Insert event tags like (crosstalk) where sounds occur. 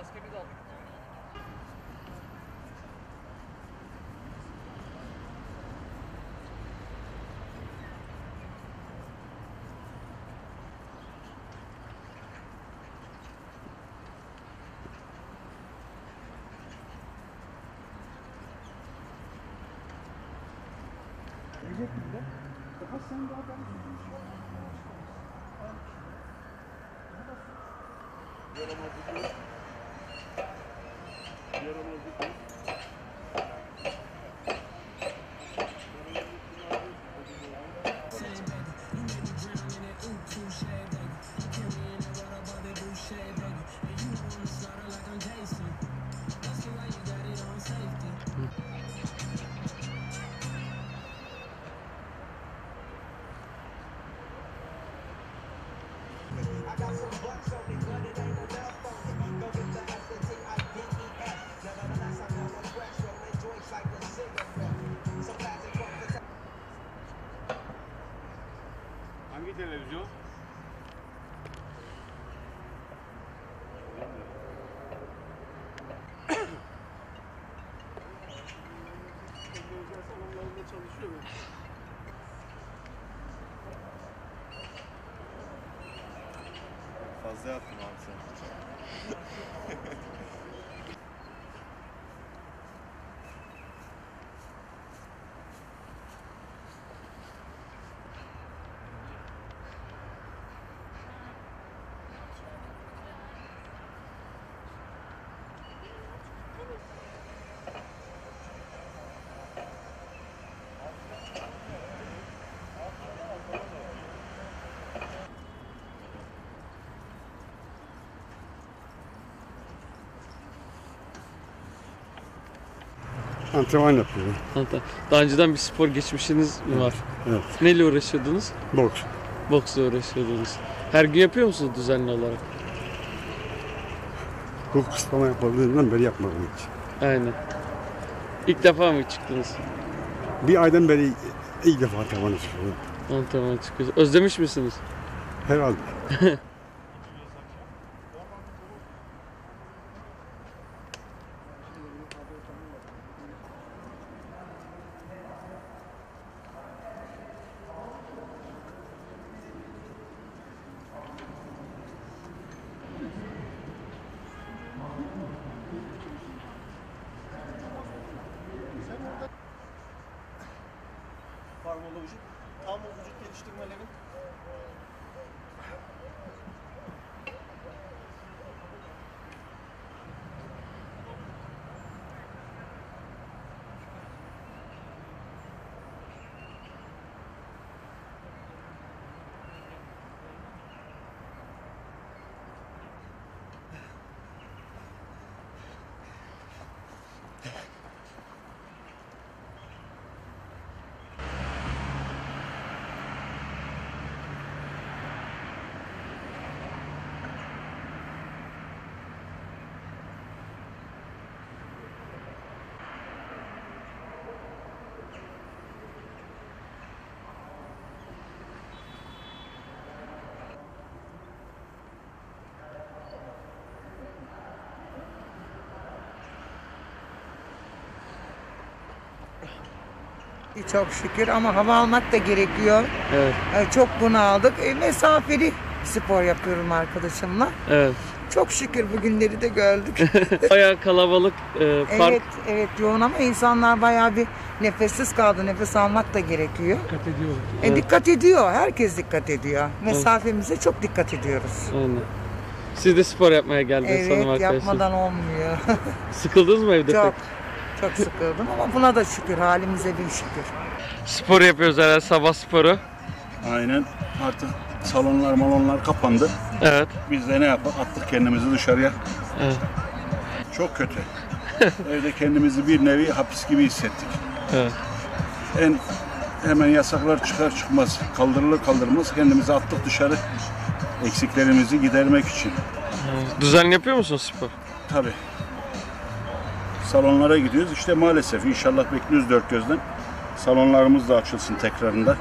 Maskemizi aldık. gelecek millet. Daha sen daha ben Yaramazlık yok. Hangi televizyon? Fazla yaptım abi sen. Antrenman yapıyorum. Daha önceden bir spor geçmişiniz mi var? Evet. Neyle uğraşıyordunuz? Boks. Boksla uğraşıyordunuz. Her gün yapıyor musunuz düzenli olarak? Bu kısıtlama yapabildiğinden beri yapmadım hiç. Aynen. İlk defa mı çıktınız? Bir aydan beri ilk defa antrenmana çıkıyorum. Antrenman çıkıyorsunuz. Özlemiş misiniz? Herhalde. (laughs) Vücut. Tam o vücut geliştirmelerin Çok şükür ama hava almak da gerekiyor. Evet. Ee, Çok bunaldık. E, mesafeli spor yapıyorum arkadaşımla. Evet. Çok şükür bugünleri de gördük. (laughs) Bayağı kalabalık e, park evet, evet yoğun ama insanlar bayağı bir nefessiz kaldı. Nefes almak da gerekiyor. dikkat ediyor. E, Evet. dikkat ediyor. Herkes dikkat ediyor. Mesafemize çok dikkat ediyoruz. Aynen. Siz de spor yapmaya geldiniz sanırım Evet arkadaşlar. yapmadan olmuyor. (laughs) Sıkıldınız mı evde çok pek? Çok sıkıldım ama buna da şükür. Halimize bir şükür. Spor yapıyoruz herhalde sabah sporu. Aynen artık salonlar malonlar kapandı. Evet. Biz de ne yapalım attık kendimizi dışarıya. Evet. Çok kötü. (laughs) Evde kendimizi bir nevi hapis gibi hissettik. Evet. En hemen yasaklar çıkar çıkmaz kaldırılır kaldırmaz kendimizi attık dışarı. Eksiklerimizi gidermek için. Düzenli yapıyor musun spor? Tabii. Salonlara gidiyoruz. İşte maalesef inşallah bekliyoruz dört gözden. Salonlarımız da açılsın tekrarında.